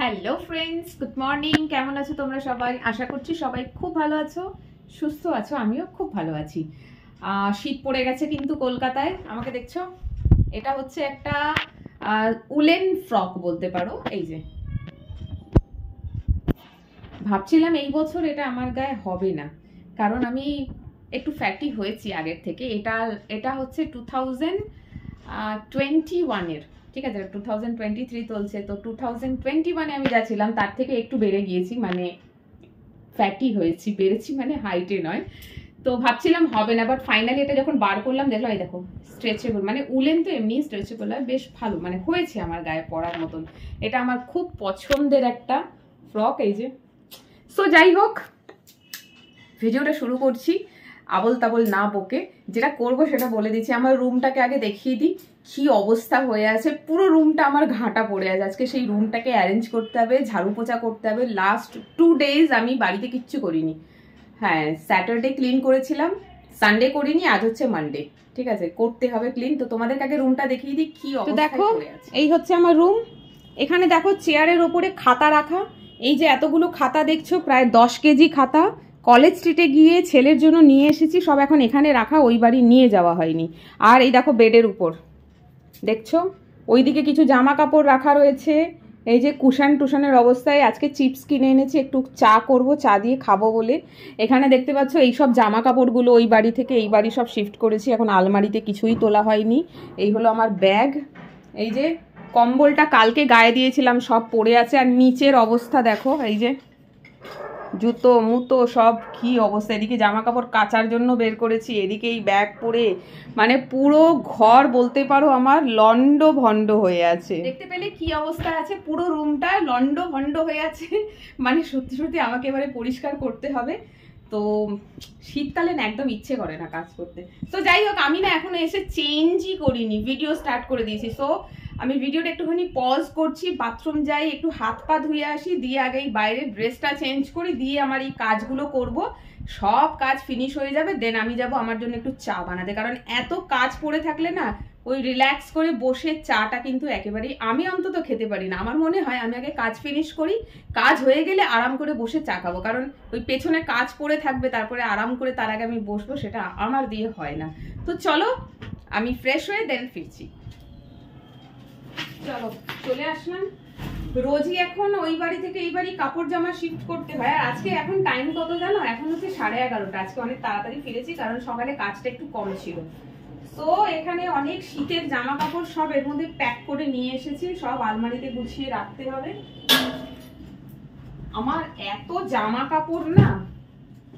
Hello friends good morning কেমন আছো তোমরা সবাই? আশা করছি সবাই খুব ভালো আছো, সুস্থ আছো, আমিও খুব ভালো আছি। শীত পড়ে গেছে কিন্তু কলকাতায়। আমাকে দেখছ? এটা হচ্ছে একটা উলেন ফ্রক বলতে পারো। এই যে। ভাবছিলাম এই বছর এটা আমার গায়ে হবে না। কারণ আমি একটু ফ্যাটি হয়েছি আগের থেকে। এটা এটা হচ্ছে টু থাউজেন্ড টোয়েন্টি ওয়ানের ঠিক আছে টু থাউজেন্ড টোয়েন্টি থ্রি চলছে, তো টু থাউজেন্ড টোয়েন্টি ওয়ানে আমি যা ছিলাম, তার থেকে একটু বেড়ে গিয়েছি মানে ফ্যাটি হয়েছি, বেড়েছি মানে হাইটে নয়। তো ভাবছিলাম হবে না বাট ফাইনালি এটা যখন বার করলাম, দেখলাম এই দেখো স্ট্রেচেবল মানে উলেন তো এমনি স্ট্রেচেবল হয় বেশ ভালো মানে হয়েছে আমার গায়ে পরার মতন। এটা আমার খুব পছন্দের একটা ফ্রক এই যে। সো যাই হোক ভিডিওটা শুরু করছি। আবল তাবল না বকে যেটা করব সেটা বলে দিচ্ছি। আমার রুমটাকে আগে দেখিয়ে দিই কি অবস্থা হয়ে আছে। পুরো রুমটা আমার ঘাঁটা পড়ে আছে। আজকে সেই রুমটাকে অ্যারেঞ্জ করতে হবে ঝাড়ু পোছা করতে হবে। লাস্ট টু ডেজ আমি বাড়িতে কিচ্ছু করিনি। হ্যাঁ স্যাটারডে ক্লিন করেছিলাম সানডে করিনি আজ হচ্ছে মানডে ঠিক আছে করতে হবে ক্লিন তো তোমাদের আগে রুমটা দেখিয়ে দিই কি অবস্থা দেখো, এই হচ্ছে আমার রুম এখানে দেখো চেয়ারের ওপরে খাতা রাখা। এই যে এতগুলো খাতা দেখছ প্রায় দশ কেজি খাতা। কলেজ স্ট্রিটে গিয়ে ছেলের জন্য নিয়ে এসেছি, সব এখন এখানে রাখা, ওই বাড়ি নিয়ে যাওয়া হয়নি। আর এই দেখো বেডের উপর। দেখছ? ওইদিকে কিছু জামা কাপড় রাখা রয়েছে। এই যে কুশান টুশানের অবস্থায় আজকে চিপস কিনে এনেছি, একটু চা করব, চা দিয়ে খাব বলে। এখানে দেখতে পাচ্ছ, এই সব জামা কাপড়গুলো ওই বাড়ি থেকে এই বাড়ি সব শিফট করেছি, এখন আলমারিতে কিছুই তোলা হয়নি। এই হলো আমার ব্যাগ। এই যে কম্বলটা কালকে গায়ে দিয়েছিলাম, সব পড়ে আছে, আর নিচের অবস্থা দেখো, এই যে জুতো, মুতো, সব কি অবস্থা? এদিকে জামা কাপড় কাচার জন্য বের করেছি, এদিকে এই ব্যাগ পরে। মানে পুরো ঘর বলতে পারো আমার লন্ড ভন্ড হয়ে আছে। দেখতে পেলে কি অবস্থা আছে? পুরো রুমটা লন্ড ভন্ড হয়ে আছে। মানে সত্যি সত্যি আমাকে এবারে পরিষ্কার করতে হবে। তো শীতকালীন একদম ইচ্ছে করে না কাজ করতে। তো যাই হোক, আমি না এখনও এসে চেঞ্জই করিনি ভিডিও স্টার্ট করে দিয়েছি। সো আমি ভিডিওটা একটুখানি পজ করছি বাথরুম যাই, একটু হাত পা ধুয়ে আসি, দিয়ে আগে এই বাইরের ড্রেসটা চেঞ্জ করি, দিয়ে আমার এই কাজগুলো করব। সব কাজ ফিনিশ হয়ে যাবে দেন আমি যাব আমার জন্য একটু চা বানাতে। কারণ এত কাজ পড়ে থাকলে না, ওই রিল্যাক্স করে বসে চাটা কিন্তু একেবারেই আমি অন্তত খেতে পারি না। আমার মনে হয় আমি আগে কাজ ফিনিশ করি, কাজ হয়ে গেলে আরাম করে বসে চা খাব। কারণ ওই পেছনে কাজ পড়ে থাকবে, তারপরে আরাম করে তার আগে আমি বসবো, সেটা আমার দিয়ে হয় না। তো চলো, আমি ফ্রেশ হয়ে দেন ফিরছি। চলো, চলে আসলাম। রোজই এখন ওই বাড়ি থেকে এই বাড়ি কাপড় জামা শিফট করতে হয়। আর আজকে এখন টাইম কত জানো? এখন হচ্ছে সাড়ে এগারোটা। আজকে অনেক তাড়াতাড়ি ফিরেছি কারণ সকালে কাজটা একটু কম ছিল। তো এখানে অনেক শীতের জামা কাপড় সব এর মধ্যে প্যাক করে নিয়ে এসেছি। সব আলমারিতে গুছিয়ে রাখতে হবে। আমার এত জামা কাপড় না,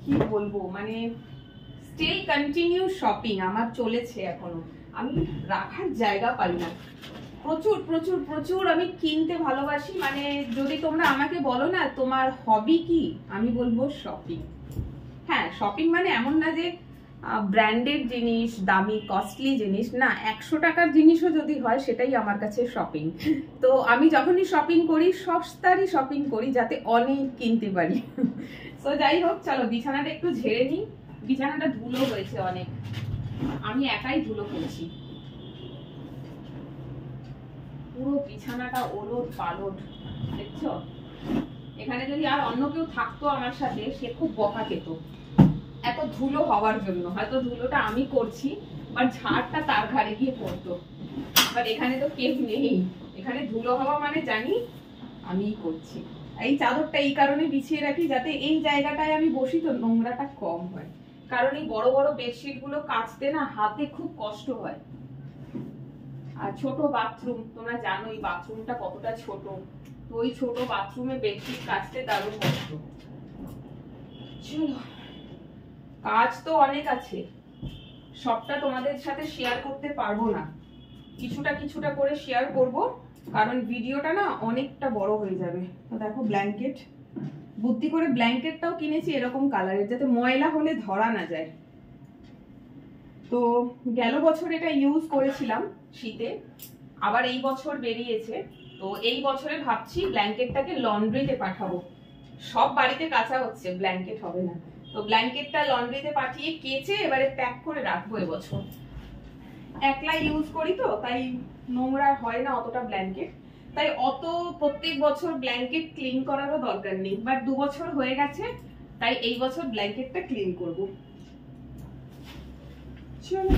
কি বলব? মানে স্টিল কন্টিনিউ শপিং আমার চলেছে এখনও। আমি রাখার জায়গা পাই না। প্রচুর প্রচুর প্রচুর আমি কিনতে ভালোবাসি। মানে যদি তোমরা আমাকে বলো না, তোমার হবি কি? আমি বলব শপিং হ্যাঁ শপিং মানে এমন না যে ব্র্যান্ডেড জিনিস, দামি কস্টলি জিনিস। না, একশো টাকার জিনিসও যদি হয়, সেটাই আমার কাছে শপিং তো আমি যখনই শপিং করি, সস্তারই শপিং করি, যাতে অনেক কিনতে পারি। তো যাই হোক, চলো, বিছানাটা একটু ঝেড়ে নিই। বিছানাটা ধুলো হয়েছে অনেক। আমি একাই ধুলো করেছি। পুরো বিছানাটা ওলট পালট, দেখছ? এখানে যদি আর অন্য কেউ থাকতো আমার সাথে, সে খুব বকা খেত। এত ধুলো হওয়ার জন্য। হয়তো ধুলোটা আমি করছি বাট ঝাড়টা তার ঘাড়ে গিয়ে পড়তো। বাট এখানে তো কেউ নেই। এখানে ধুলো হওয়া মানে জানি আমিই করছি। এই চাদরটা এই কারণে বিছিয়ে রাখি যাতে এই জায়গাটায় আমি বসি তো নোংরাটা কম হয়। কারণ এই বড় বড় বেডশিটগুলো কাচতে না হাতে খুব কষ্ট হয়। আর ছোট বাথরুম তোমরা জানো এই বাথরুমটা কতটা ছোট। তো ওই ছোট বাথরুমে বেডশিট কাচতে দারুণ কষ্ট। চলো। কাজ তো অনেক আছে। সবটা তোমাদের সাথে শেয়ার করতে পারব না। কিছুটা কিছুটা করে শেয়ার করব কারণ ভিডিওটা না অনেকটা বড় হয়ে যাবে। তো দেখো ব্ল্যাঙ্কেট বুদ্ধি করে ব্ল্যাঙ্কেটটাও কিনেছি এরকম কালারের যাতে ময়লা হলে ধরা না যায়। তো গেল বছর এটা ইউজ করেছিলাম শীতে, আবার এই বছর বেরিয়েছে। তো এই বছরে ভাবছি ব্ল্যাঙ্কেটটাকে লন্ড্রিতে পাঠাবো। সব বাড়িতে কাঁচা হচ্ছে, ব্ল্যাঙ্কেট হবে না। তো ব্ল্যাঙ্কেটটা লন্ড্রিতে পাঠিয়ে কেচে এবারে প্যাক করে রাখব এবছর। একলা ইউজ করি তো, তাই নোংরা হয় না অতটা ব্ল্যাঙ্কেট। তাই অত প্রত্যেক বছর ব্ল্যাঙ্কেট ক্লিন করারও দরকার নেই। বাট দু বছর হয়ে গেছে, তাই এই বছর ব্ল্যাঙ্কেটটা ক্লিন করব। চলো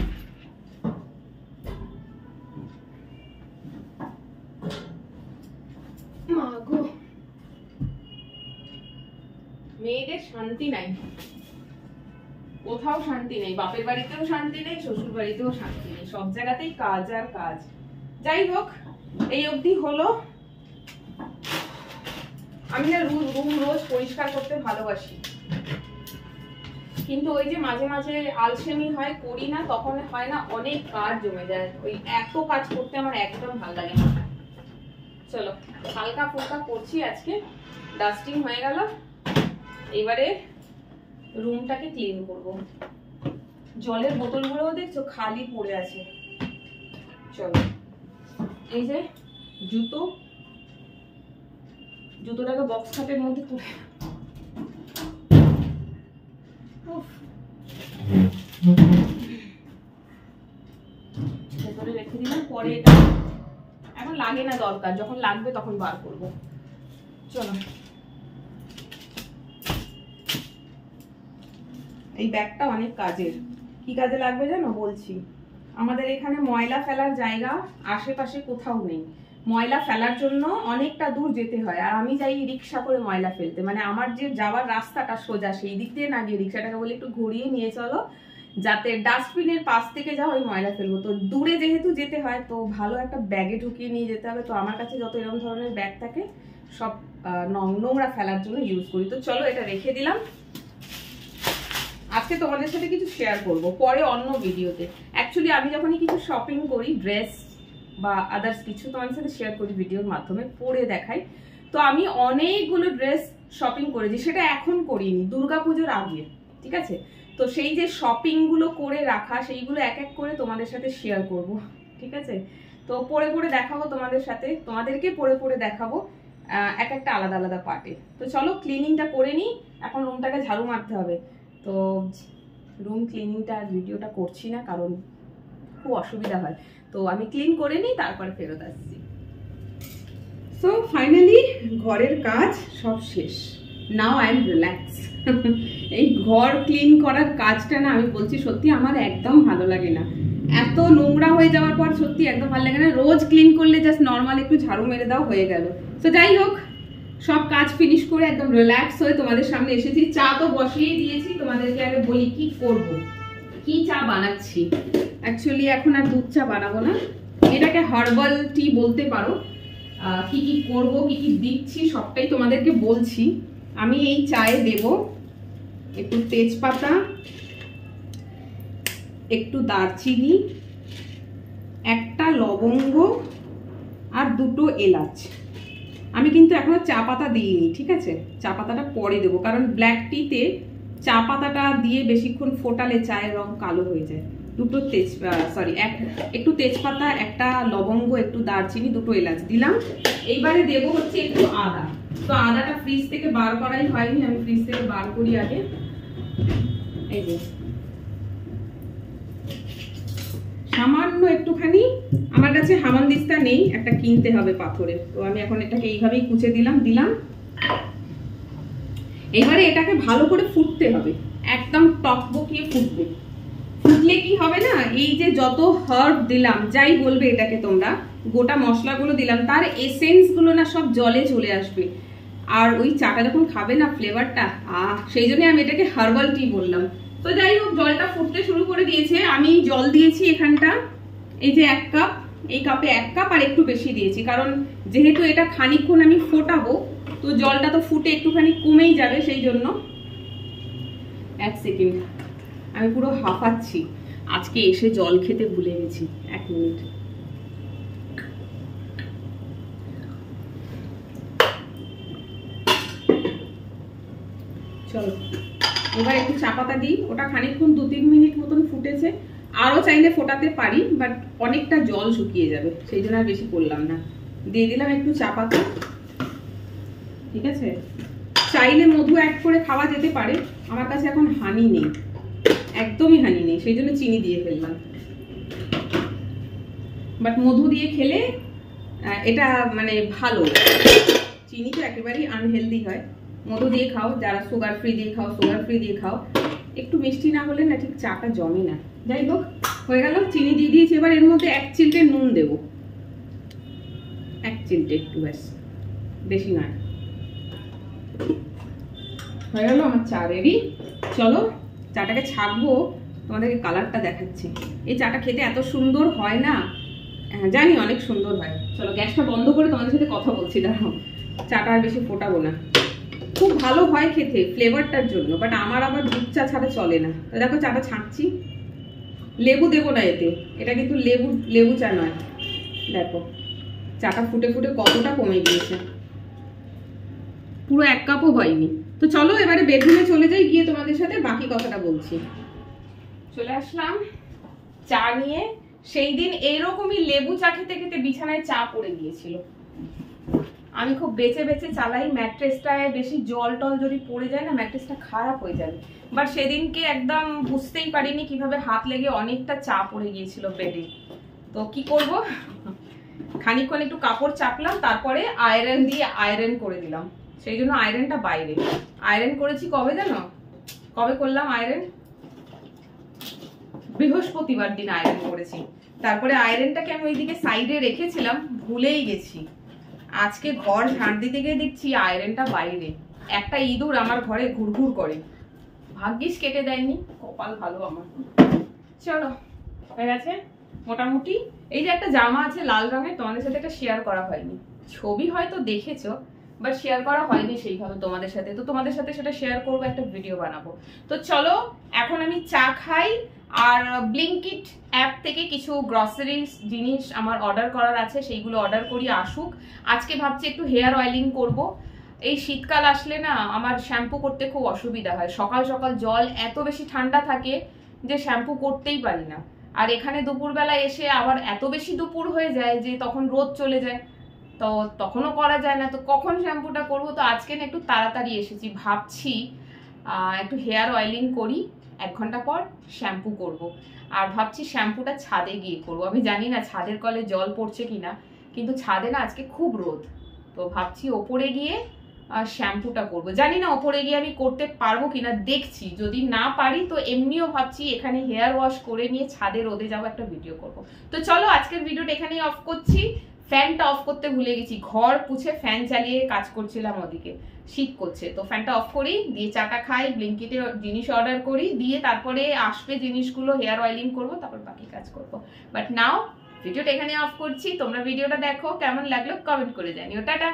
মেয়েদের শান্তি নাই। কোথাও শান্তি নেই বাপের বাড়িতেও শান্তি নেই শ্বশুর বাড়িতেও শান্তি নেই সব জায়গাতেই কাজ আর কাজ। যাই হোক এই অবধি হলো। আমি না রুম রুম রোজ পরিষ্কার করতে ভালোবাসি। কিন্তু ওই যে মাঝে মাঝে আলসেমি হয়, করি না, তখন হয় না, অনেক কাজ জমে যায়। ওই এত কাজ করতে আমার একদম ভালো লাগে না। চলো, হালকা ফুলকা করছি আজকে ডাস্টিং হয়ে গেল। এবারে রুমটাকে ক্লিন করব। জলের বোতলগুলোও দেখছ খালি পড়ে আছে। চলো, এই যে জুতো। জুতোটাকে বক্স খাটের মধ্যে তুলে এখন লাগে না দরকার, যখন লাগবে তখন বার করব। চলো। এই ব্যাগটা অনেক কাজের। কি কাজে লাগবে জানো? বলছি। আমাদের এখানে ময়লা ফেলার জায়গা, আশেপাশে কোথাও নেই। ময়লা ফেলার জন্য অনেকটা দূর যেতে হয়। আর আমি যাই রিক্সা করে ময়লা ফেলতে। মানে আমার যে যাওয়ার রাস্তাটা সোজা, সেই দিক দিয়ে না গিয়ে রিক্সাটাকে বলে একটু ঘুরিয়ে নিয়ে চলো, যাতে ডাস্টবিনের পাশ থেকে যাও ওই ময়লা ফেলব। তো দূরে যেহেতু যেতে হয়, তো ভালো একটা ব্যাগে ঢুকিয়ে নিয়ে যেতে হবে। তো আমার কাছে যত এরকম ধরনের ব্যাগ থাকে, সব নোংরা ফেলার জন্য ইউজ করি। তো চলো এটা রেখে দিলাম। আজকে তোমাদের সাথে কিছু শেয়ার করব, পরে অন্য ভিডিওতে অ্যাকচুয়ালি আমি যখনই কিছু শপিং করি ড্রেস বা আদার্স কিছু তোমাদের সাথে শেয়ার করি ভিডিওর মাধ্যমে পরে দেখাই। তো আমি অনেকগুলো ড্রেস শপিং করেছি, সেটা এখন করিনি, দুর্গাপুজোর আগে ঠিক আছে? তো সেই যে শপিংগুলো করে রাখা, সেইগুলো এক এক করে তোমাদের সাথে শেয়ার করব, ঠিক আছে? তো পরে পরে দেখাবো তোমাদের সাথে, তোমাদেরকে পরে পরে দেখাবো এক একটা আলাদা আলাদা পার্টে তো চলো ক্লিনিংটা করে নিই, এখন রুমটাকে ঝাড়ু মারতে হবে। তো রুম ক্লিনিংটা আর ভিডিওটা করছি না, কারণ খুব অসুবিধা হয়। তো আমি ক্লিন করে নিই, তারপরে ফেরত আসছি। সো ফাইনালি ঘরের কাজ সব শেষ। নাও আই এম রিল্যাক্স এই ঘর ক্লিন করার কাজটা না, আমি বলছি সত্যি আমার একদম ভালো লাগে না। এত নোংরা হয়ে যাওয়ার পর সত্যি একদম ভালো লাগে না। রোজ ক্লিন করলে জাস্ট নর্মাল একটু ঝাড়ু মেরে দাও, হয়ে গেল। তো যাই হোক, সব কাজ ফিনিশ করে একদম রিল্যাক্স হয়ে তোমাদের সামনে এসেছি। চা তো বসিয়ে দিয়েছি, তোমাদেরকে আগে বলি কি করব। কি চা বানাচ্ছি? অ্যাকচুয়ালি এখন আর দুধ চা বানাবো না। এটাকে হার্বাল টি বলতে পারো। কি কি করব, কি কি দিচ্ছি, সবটাই তোমাদেরকে বলছি। আমি এই চায়ে দেব একটু তেজপাতা, একটু দারচিনি, একটা লবঙ্গ, আর দুটো এলাচ। আমি কিন্তু এখনও চা পাতা দিইনি, ঠিক আছে? চা পাতাটা পরে দেবো, কারণ ব্ল্যাক টিতে চা পাতাটা দিয়ে বেশিক্ষণ ফোটালে চায়ের রং কালো হয়ে যায়। দুটো তেজ সরি এক, একটু তেজপাতা, একটা লবঙ্গ, একটু দারচিনি, দুটো এলাচ দিলাম। এইবারে দেবো হচ্ছে একটু আদা। তো আদাটা ফ্রিজ থেকে বার করাই হয়নি, আমি ফ্রিজ থেকে বার করি আগে। এই যে। সামান্য একটুখানি, আমার কাছে হামানদিস্তা নেই, একটা কিনতে হবে পাথরের। তো আমি এখন এটাকে এইভাবেই কুচে দিলাম দিলাম। এবারে এটাকে ভালো করে ফুটতে হবে। একদম টক বকিয়ে ফুটবে। ফুটলে কি হবে না? এই যে যত হার্ব দিলাম, যাই বলবে এটাকে তোমরা, গোটা মশলাগুলো দিলাম, তার এসেন্সগুলো না সব জলে চলে আসবে। আর ওই চাটা যখন খাবে না ফ্লেভারটা আহ, সেই জন্য আমি এটাকে হার্বাল টি বললাম। তো যাই হোক, জলটা ফুটতে শুরু করে দিয়েছে। আমি জল দিয়েছি এখানটা, এই যে এক কাপ এই কাপে এক কাপ আর একটু বেশি দিয়েছি। কারণ যেহেতু এটা খানিকক্ষণ আমি ফোটাবো তো জলটা তো ফুটে একটুখানি কমেই যাবে সেই জন্য এক সেকেন্ড। আমি পুরো হাঁপাচ্ছি। আজকে এসে জল খেতে ভুলে গেছি। এক মিনিট। চলো, এবার একটু চা পাতা দিই। ওটা খানিকক্ষণ দু তিন মিনিট মতন ফুটেছে। আরও চাইলে ফোটাতে পারি, বাট অনেকটা জল শুকিয়ে যাবে। সেই জন্য আর বেশি করলাম না। দিয়ে দিলাম একটু চা পাতা। ঠিক আছে? চাইলে মধু অ্যাড করে খাওয়া যেতে পারে। আমার কাছে এখন হানি নেই। একদমই হানি নেই, সেই জন্য চিনি দিয়ে ফেললাম। বাট মধু দিয়ে খেলে এটা মানে ভালো। চিনি তো একেবারেই আনহেলদি হয়। মধু দিয়ে খাও, যারা সুগার ফ্রি দিয়ে খাও সুগার ফ্রি দিয়ে খাও। একটু মিষ্টি না হলে না ঠিক চাটা জমে না। যাই হোক, হয়ে গেল, চিনি দিয়ে দিয়েছি। এবার এর মধ্যে এক চিলটে নুন দেবো। এক চিলটে একটু ব্যাস। বেশি নয়। হয়ে গেল আমার চা রেডি চলো, চাটাকে ছাকবো, তোমাদেরকে কালারটা দেখাচ্ছি। এই চাটা খেতে এত সুন্দর হয় না? হ্যাঁ জানি অনেক সুন্দর হয়। চলো, গ্যাসটা বন্ধ করে তোমাদের সাথে কথা বলছি, দাঁড়াও। চাটা আর বেশি ফোটাবো না। খুব ভালো হয় খেতে ফ্লেভারটার জন্য বাট আমার আবার দুধ চা ছাড়া চলে না। দেখো, চাটা ছাঁকছি। লেবু দেবো না এতে। এটা কিন্তু লেবু লেবু চা নয়। দেখো, চাটা ফুটে ফুটে কতটা কমে গিয়েছে। পুরো এক কাপও হয়নি। তো চলো, এবারে বেডরুমে চলে যাই, গিয়ে তোমাদের সাথে বাকি কথাটা বলছি। চলে আসলাম, চা নিয়ে। সেই দিন এইরকমই লেবু চা খেতে খেতে বিছানায় চা পড়ে গিয়েছিল। আমি খুব বেঁচে বেঁচে চালাই, ম্যাট্রেসটায় বেশি জল টল যদি পড়ে যায় না, ম্যাট্রেসটা খারাপ হয়ে যাবে। বাট সেদিনকে একদম বুঝতেই পারিনি কীভাবে হাত লেগে অনেকটা চা পড়ে গিয়েছিল বেডে। তো কি করব? খানিকক্ষণ একটু কাপড় চাপলাম, তারপরে আয়রন দিয়ে আয়রন করে দিলাম। সেই জন্য আয়রনটা বাইরে। আয়রন করেছি কবে জানো? কবে করলাম আয়রন বৃহস্পতিবার দিন আয়রন করেছি। তারপরে আয়রনটাকে আমি ওইদিকে সাইডে রেখেছিলাম, ভুলেই গেছি। আজকে ঘর ঝাঁট দিতে গিয়ে দেখছি আয়রনটা বাইরে। একটা ইঁদুর আমার ঘরে ঘুরঘুর করে। ভাগ্যিস কেটে দেয়নি, কপাল ভালো আমার। চলো, হয়ে গেছে? মোটামুটি। এই যে একটা জামা আছে লাল রঙের, তোমাদের সাথে এটা শেয়ার করা হয়নি। ছবি হয়তো দেখেছ বাট শেয়ার করা হয়নি সেইভাবে তোমাদের সাথে। তো তোমাদের সাথে সেটা শেয়ার করব, একটা ভিডিও বানাবো। তো চলো, এখন আমি চা খাই, আর ব্লিঙ্কিট অ্যাপ থেকে কিছু গ্রসারিজ জিনিস আমার অর্ডার করার আছে, সেইগুলো অর্ডার করি, আসুক। আজকে ভাবছি একটু হেয়ার অয়েলিং করব। এই শীতকাল আসলে না, আমার শ্যাম্পু করতে খুব অসুবিধা হয়। সকাল সকাল জল এত বেশি ঠান্ডা থাকে যে শ্যাম্পু করতেই পারি না। আর এখানে দুপুরবেলা এসে আবার এত বেশি দুপুর হয়ে যায় যে তখন রোদ চলে যায়। তো তখনও করা যায় না। তো কখন শ্যাম্পুটা করব? তো আজকে না একটু তাড়াতাড়ি এসেছি। ভাবছি একটু হেয়ার অয়েলিং করি। এক ঘণ্টা পর শ্যাম্পু করব। আর ভাবছি শ্যাম্পুটা ছাদে গিয়ে করব। আমি জানি না ছাদের কলে জল পড়ছে কিনা, কিন্তু ছাদে না আজকে খুব রোদ। তো ভাবছি ওপরে গিয়ে শ্যাম্পুটা করব। জানি না ওপরে গিয়ে আমি করতে পারব কিনা, দেখছি। যদি না পারি, তো এমনিও ভাবছি এখানে হেয়ার ওয়াশ করে নিয়ে ছাদে রোদে যাব একটা ভিডিও করব। তো চলো, আজকের ভিডিওটা এখানেই অফ করছি। ফ্যানটা অফ করতে ভুলে গেছি। ঘর পুছে ফ্যান চালিয়ে কাজ করছিলাম ওদিকে। শীত করছে। তো ফ্যানটা অফ করি, দিয়ে চাটা খাই ব্লিঙ্কিটে জিনিস অর্ডার করি, দিয়ে তারপরে আসবে জিনিসগুলো হেয়ার অয়েলিং করব, তারপর বাকি কাজ করব। বাট নাও ভিডিওটা এখানে অফ করছি। তোমরা ভিডিওটা দেখো, কেমন লাগল কমেন্ট করে জানিও। টাটা!